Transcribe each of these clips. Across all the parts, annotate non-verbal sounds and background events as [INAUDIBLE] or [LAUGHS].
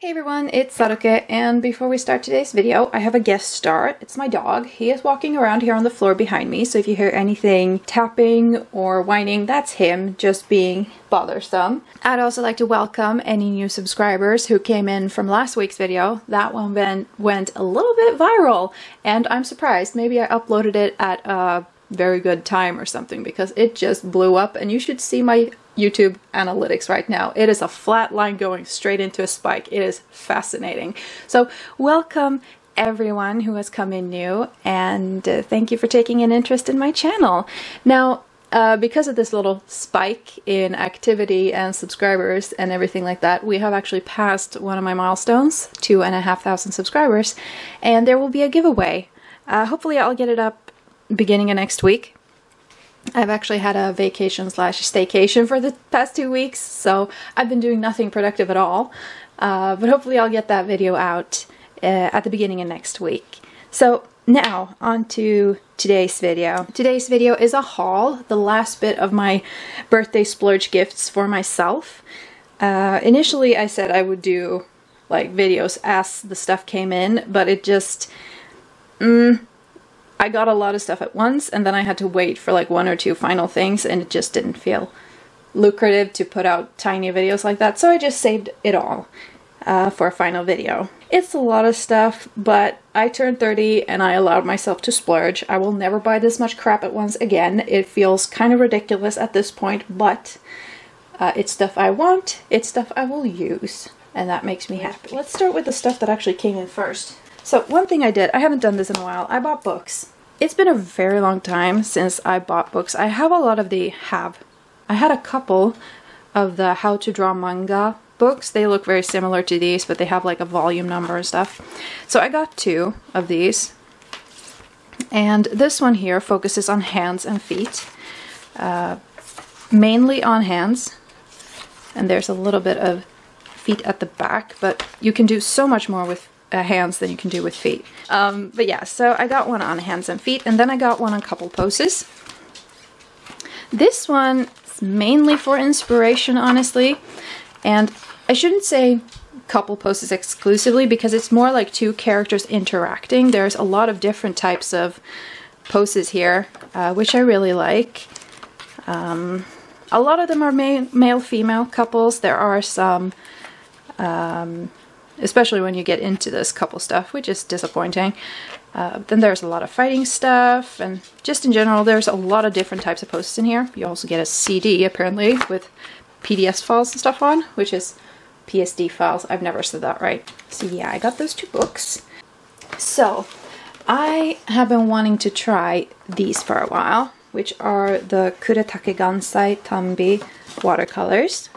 Hey everyone, it's Saruru, and before we start today's video, I have a guest star. It's my dog. He is walking around here on the floor behind me, so if you hear anything tapping or whining, that's him just being bothersome. I'd also like to welcome any new subscribers who came in from last week's video. That one went, went a little bit viral, and I'm surprised. Maybe I uploaded it at a very good time or something because it just blew up, and you should see my YouTube analytics right now. It is a flat line going straight into a spike. It is fascinating. So welcome everyone who has come in new and uh, thank you for taking an interest in my channel. Now, uh, because of this little spike in activity and subscribers and everything like that, we have actually passed one of my milestones, two and a half thousand subscribers, and there will be a giveaway. Uh, hopefully I'll get it up beginning of next week. I've actually had a vacation slash staycation for the past two weeks, so I've been doing nothing productive at all. Uh, but hopefully I'll get that video out uh, at the beginning of next week. So now on to today's video. Today's video is a haul, the last bit of my birthday splurge gifts for myself. Uh, initially I said I would do like videos as the stuff came in, but it just... Mm, I got a lot of stuff at once and then I had to wait for like one or two final things and it just didn't feel lucrative to put out tiny videos like that. So I just saved it all uh, for a final video. It's a lot of stuff, but I turned 30 and I allowed myself to splurge. I will never buy this much crap at once again. It feels kind of ridiculous at this point, but uh, it's stuff I want, it's stuff I will use, and that makes me happy. Let's start with the stuff that actually came in first. So one thing I did, I haven't done this in a while, I bought books. It's been a very long time since I bought books. I have a lot of the have. I had a couple of the how to draw manga books. They look very similar to these, but they have like a volume number and stuff. So I got two of these. And this one here focuses on hands and feet. Uh, mainly on hands. And there's a little bit of feet at the back, but you can do so much more with uh, hands than you can do with feet. Um, but yeah, so I got one on hands and feet, and then I got one on couple poses. This one is mainly for inspiration, honestly, and I shouldn't say couple poses exclusively because it's more like two characters interacting. There's a lot of different types of poses here, uh, which I really like. Um, a lot of them are ma male-female couples. There are some um, especially when you get into this couple stuff, which is disappointing. Uh, then there's a lot of fighting stuff, and just in general, there's a lot of different types of posts in here. You also get a CD, apparently, with PDS files and stuff on, which is PSD files. I've never said that right. So yeah, I got those two books. So, I have been wanting to try these for a while, which are the Kuretake Gansai Tambi watercolors.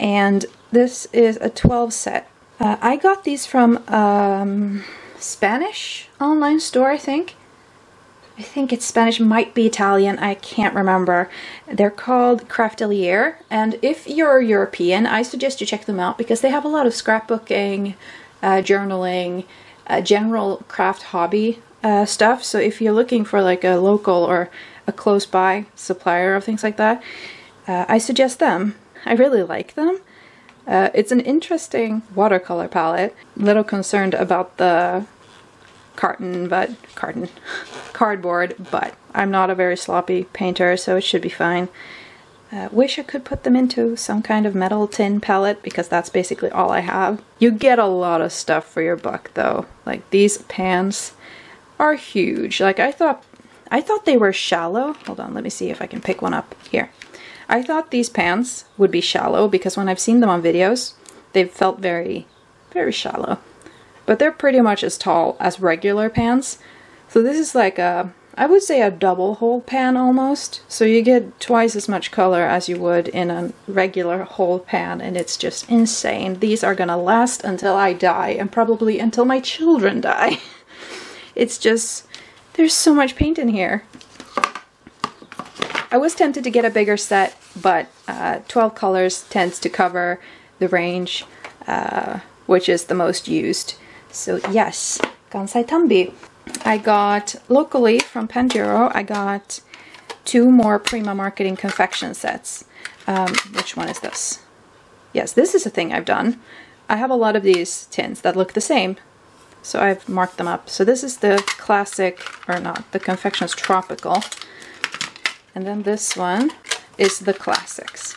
And this is a 12 set. Uh, I got these from um, Spanish online store, I think. I think it's Spanish, might be Italian, I can't remember. They're called Craftelier, and if you're European, I suggest you check them out because they have a lot of scrapbooking, uh, journaling, uh, general craft hobby uh, stuff. So if you're looking for like a local or a close by supplier of things like that, uh, I suggest them. I really like them. Uh, it's an interesting watercolor palette. Little concerned about the carton, but carton, [LAUGHS] cardboard, but I'm not a very sloppy painter, so it should be fine. Uh, wish I could put them into some kind of metal tin palette because that's basically all I have. You get a lot of stuff for your buck though. Like these pans are huge. Like I thought, I thought they were shallow. Hold on, let me see if I can pick one up here. I thought these pants would be shallow because when I've seen them on videos, they've felt very, very shallow. But they're pretty much as tall as regular pants. So this is like a, I would say a double whole pan almost. So you get twice as much color as you would in a regular whole pan and it's just insane. These are gonna last until I die and probably until my children die. [LAUGHS] it's just, there's so much paint in here. I was tempted to get a bigger set, but uh, 12 colors tends to cover the range, uh, which is the most used. So yes, Gansai Tambi. I got locally from Panduro, I got two more Prima Marketing confection sets. Um, which one is this? yes, this is a thing I've done. I have a lot of these tins that look the same, so I've marked them up. So this is the classic, or not, the Confections Tropical. And then this one is the classics.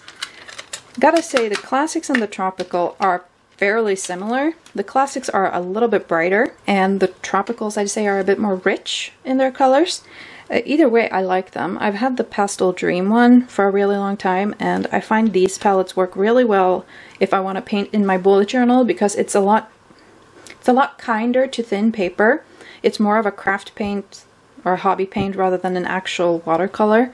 Gotta say, the classics and the tropical are fairly similar. The classics are a little bit brighter, and the tropicals, I'd say, are a bit more rich in their colors. Uh, either way, I like them. I've had the Pastel Dream one for a really long time, and I find these palettes work really well if I want to paint in my bullet journal because it's a lot it's a lot kinder to thin paper. It's more of a craft paint or hobby paint rather than an actual watercolor.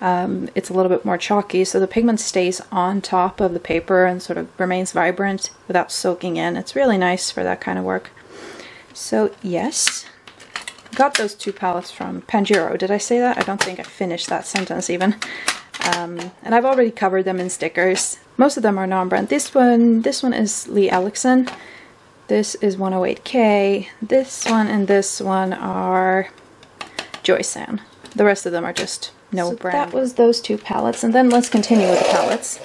Um, it's a little bit more chalky, so the pigment stays on top of the paper and sort of remains vibrant without soaking in. It's really nice for that kind of work. So yes, got those two palettes from Panduro. Did I say that? I don't think I finished that sentence even. Um, and I've already covered them in stickers. Most of them are non-brand. This one, this one is Lee Ellickson. This is 108K. This one and this one are Joysan. The rest of them are just no so brand. That was those two palettes, and then let's continue with the palettes.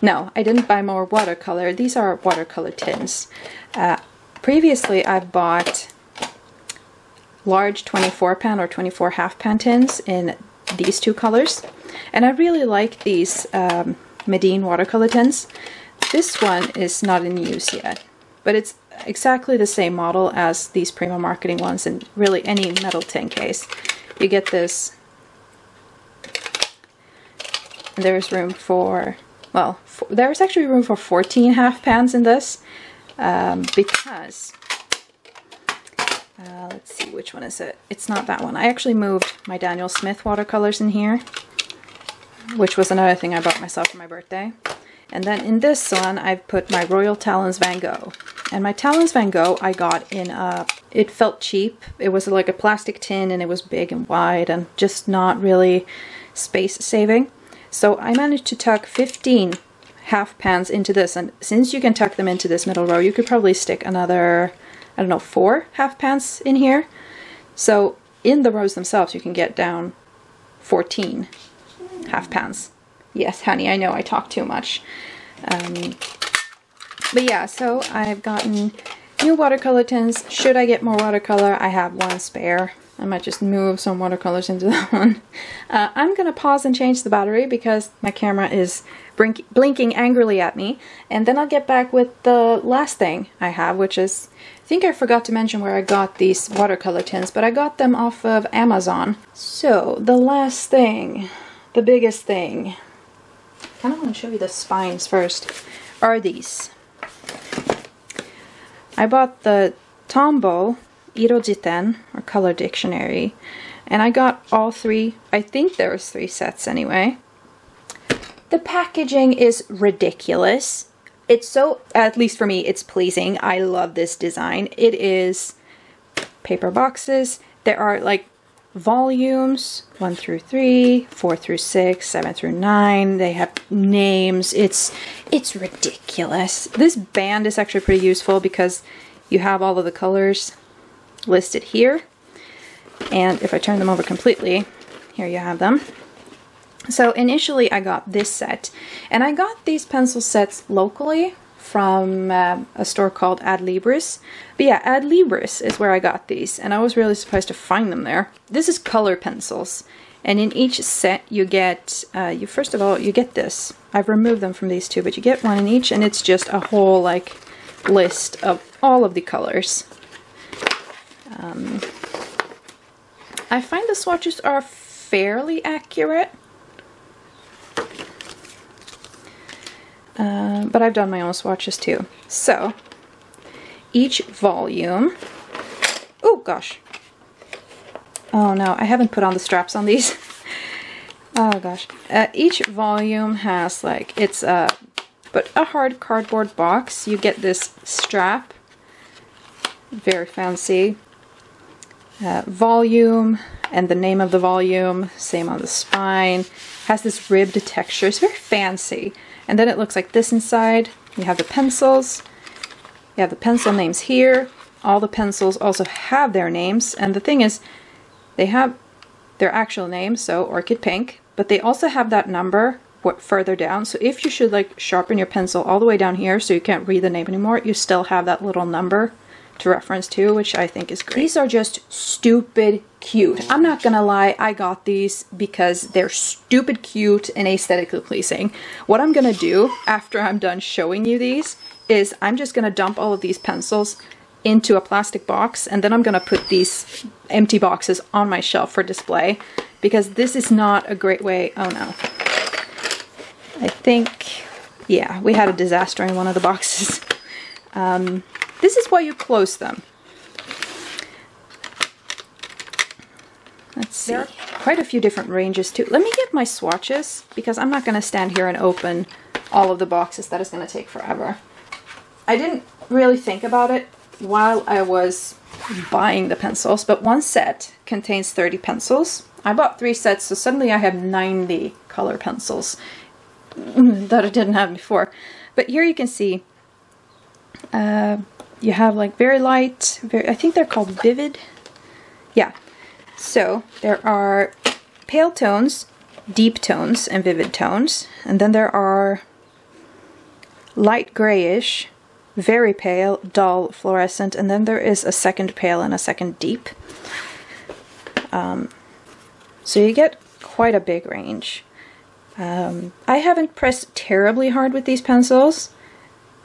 No, I didn't buy more watercolor. These are watercolor tins. Uh, previously, I've bought large 24 pan or 24 half pan tins in these two colors. And I really like these um, Meeden watercolor tins. This one is not in use yet, but it's exactly the same model as these Prima Marketing ones and really any metal tin case. You get this, there's room for, well, for, there's actually room for 14 half pans in this um, because uh, let's see, which one is it? It's not that one. I actually moved my Daniel Smith watercolors in here, which was another thing I bought myself for my birthday. And then in this one, I've put my Royal Talens Van Gogh. And my Talens Van Gogh I got in a, it felt cheap. It was like a plastic tin and it was big and wide and just not really space saving. So I managed to tuck 15 half pans into this. And since you can tuck them into this middle row, you could probably stick another I don't know, four half pants in here. So in the rows themselves, you can get down 14 half pants. Yes, honey, I know I talk too much. Um, but yeah, so I've gotten new watercolor tins. Should I get more watercolor, I have one spare. I might just move some watercolors into [LAUGHS] that one. Uh, I'm going to pause and change the battery because my camera is blinking angrily at me. And then I'll get back with the last thing I have, which is I think I forgot to mention where I got these watercolor tins, but I got them off of Amazon. So, the last thing, the biggest thing, kind of want to show you the spines first, are these. I bought the Tombow Irojiten, or color dictionary, and I got all three, I think there was three sets anyway. The packaging is ridiculous it's so, at least for me, it's pleasing. I love this design. It is paper boxes. There are like volumes, one through three, four through six, seven through nine. They have names. It's, it's ridiculous. This band is actually pretty useful because you have all of the colors listed here. And if I turn them over completely, here you have them. So initially I got this set, and I got these pencil sets locally from uh, a store called Adlibris. But yeah, Adlibris is where I got these, and I was really surprised to find them there. This is color pencils, and in each set you get, uh, you first of all, you get this. I've removed them from these two, but you get one in each, and it's just a whole, like, list of all of the colors. Um, I find the swatches are fairly accurate. Uh, but I've done my own swatches too. So, each volume, oh gosh, oh no, I haven't put on the straps on these. [LAUGHS] oh gosh, uh, each volume has like, it's a, but a hard cardboard box. You get this strap, very fancy, uh, volume, and the name of the volume, same on the spine, has this ribbed texture, it's very fancy. And then it looks like this inside. You have the pencils. You have the pencil names here. All the pencils also have their names. And the thing is, they have their actual name, so Orchid Pink, but they also have that number further down. So if you should like sharpen your pencil all the way down here so you can't read the name anymore, you still have that little number to reference to, which I think is great. These are just stupid cute. I'm not gonna lie, I got these because they're stupid cute and aesthetically pleasing. What I'm gonna do after I'm done showing you these is I'm just gonna dump all of these pencils into a plastic box and then I'm gonna put these empty boxes on my shelf for display because this is not a great way, oh no. I think, yeah, we had a disaster in one of the boxes. [LAUGHS] Um, this is why you close them. Let's see. Quite a few different ranges too. Let me get my swatches because I'm not going to stand here and open all of the boxes. That is going to take forever. I didn't really think about it while I was buying the pencils, but one set contains 30 pencils. I bought three sets, so suddenly I have 90 color pencils [LAUGHS] that I didn't have before. But here you can see uh, you have like very light, very, I think they're called Vivid. Yeah. So there are pale tones, deep tones, and vivid tones. And then there are light grayish, very pale, dull, fluorescent, and then there is a second pale and a second deep. Um, so you get quite a big range. Um, I haven't pressed terribly hard with these pencils.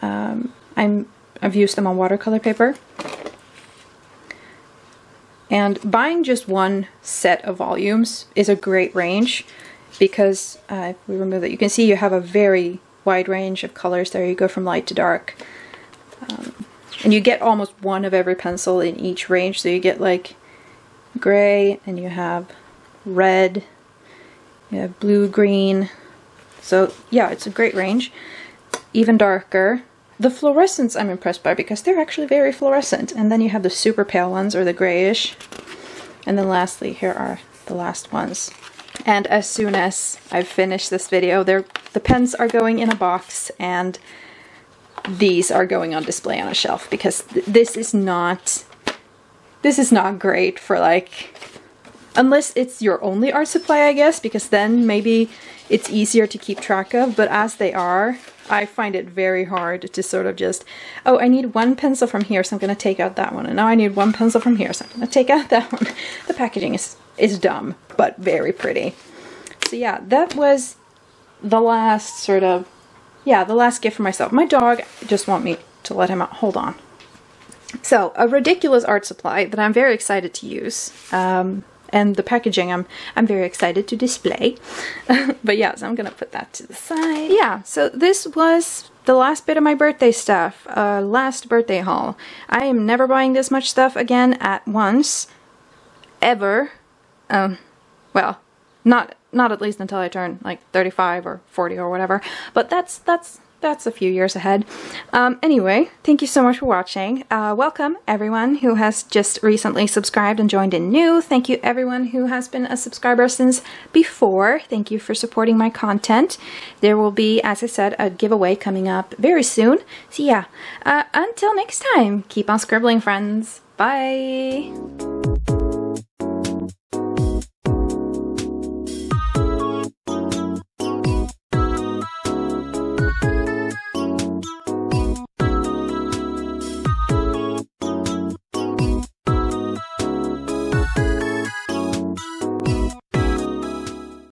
Um, I'm I've used them on watercolor paper. And buying just one set of volumes is a great range because uh, we remove that, you can see you have a very wide range of colors there. You go from light to dark. Um, and you get almost one of every pencil in each range. So you get like gray and you have red, you have blue, green. So yeah, it's a great range. Even darker. The fluorescents I'm impressed by because they're actually very fluorescent. And then you have the super pale ones or the grayish. And then lastly, here are the last ones. And as soon as I've finished this video, the pens are going in a box and these are going on display on a shelf because th this is not this is not great for like unless it's your only art supply I guess because then maybe it's easier to keep track of but as they are I find it very hard to sort of just, oh, I need one pencil from here, so I'm going to take out that one. And now I need one pencil from here, so I'm going to take out [LAUGHS] that one. The packaging is, is dumb, but very pretty. So yeah, that was the last sort of, yeah, the last gift for myself. My dog just want me to let him out. Hold on. So, a ridiculous art supply that I'm very excited to use. Um, and the packaging I'm I'm very excited to display. [LAUGHS] but yeah, so I'm gonna put that to the side. Yeah, so this was the last bit of my birthday stuff, uh, last birthday haul. I am never buying this much stuff again at once, ever. Um, well, not not at least until I turn like 35 or 40 or whatever. But that's that's that's a few years ahead. Um, anyway, thank you so much for watching. Uh, welcome everyone who has just recently subscribed and joined in new. Thank you everyone who has been a subscriber since before. Thank you for supporting my content. There will be, as I said, a giveaway coming up very soon. So yeah, uh, until next time, keep on scribbling friends. Bye!